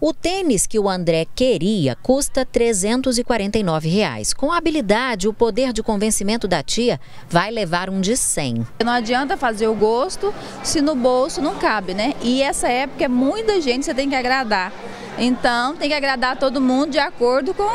O tênis que o André queria custa 349 reais. Com a habilidade e o poder de convencimento da tia, vai levar um de 100. Não adianta fazer o gosto se no bolso não cabe, né? E essa época é muita gente, você tem que agradar. Então, tem que agradar todo mundo de acordo com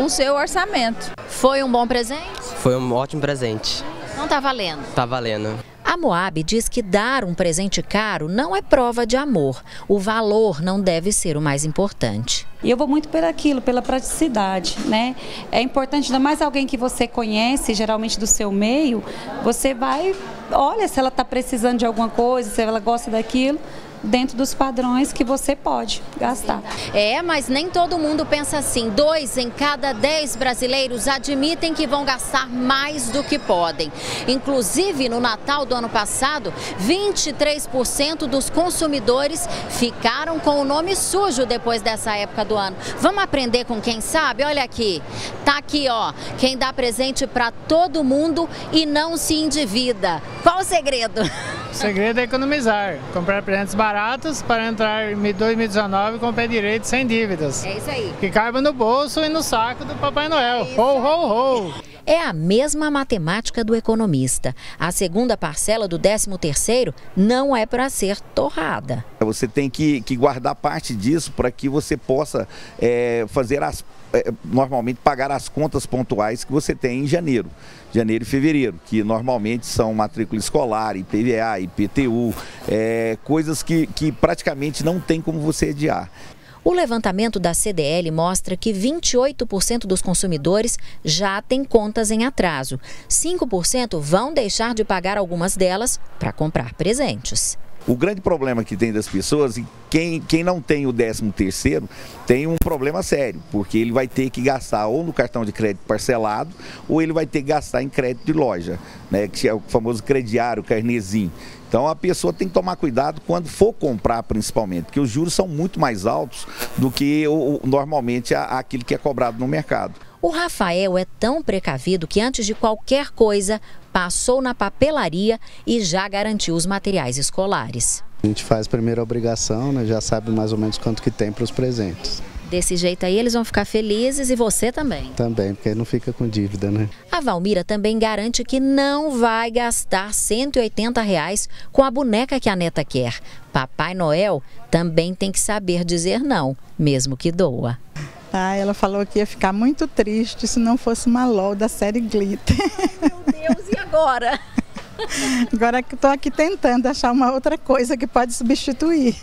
o seu orçamento. Foi um bom presente? Foi um ótimo presente. Não tá valendo? Tá valendo. A Moab diz que dar um presente caro não é prova de amor. O valor não deve ser o mais importante. E eu vou muito por aquilo, pela praticidade, né? É importante, ainda mais alguém que você conhece, geralmente do seu meio, você vai, olha se ela está precisando de alguma coisa, se ela gosta daquilo, dentro dos padrões que você pode gastar. É, mas nem todo mundo pensa assim. Dois em cada dez brasileiros admitem que vão gastar mais do que podem. Inclusive, no Natal do ano passado, 23% dos consumidores ficaram com o nome sujo depois dessa época do ano. Vamos aprender com quem sabe? Olha aqui. Tá aqui, ó. Quem dá presente para todo mundo e não se endivida. Qual o segredo? O segredo é economizar, comprar presentes baratos para entrar em 2019 com o pé direito sem dívidas. É isso aí. Que caiba no bolso e no saco do Papai Noel. É ho, ho, ho! É a mesma matemática do economista. A segunda parcela do 13º não é para ser torrada. Você tem que, que guardar parte disso para que você possa é, fazer as é, normalmente pagar as contas pontuais que você tem em janeiro, janeiro e fevereiro, que normalmente são matrícula escolar, IPVA, IPTU, é, coisas que, que praticamente não tem como você adiar. O levantamento da CDL mostra que 28% dos consumidores já têm contas em atraso. 5% vão deixar de pagar algumas delas para comprar presentes. O grande problema que tem das pessoas, e quem, quem não tem o 13 terceiro, tem um problema sério, porque ele vai ter que gastar ou no cartão de crédito parcelado, ou ele vai ter que gastar em crédito de loja, né, que é o famoso crediário, carnezinho. Então a pessoa tem que tomar cuidado quando for comprar, principalmente, porque os juros são muito mais altos do que o, normalmente aquilo que é cobrado no mercado. O Rafael é tão precavido que antes de qualquer coisa passou na papelaria e já garantiu os materiais escolares. A gente faz a primeira obrigação, né, já sabe mais ou menos quanto que tem para os presentes. Desse jeito aí eles vão ficar felizes e você também. Também, porque não fica com dívida, né? A Valmira também garante que não vai gastar 180 reais com a boneca que a neta quer. Papai Noel também tem que saber dizer não, mesmo que doa. Ah, ela falou que ia ficar muito triste se não fosse uma LOL da série Glitter. Meu Deus, e agora? Agora que estou aqui tentando achar uma outra coisa que pode substituir.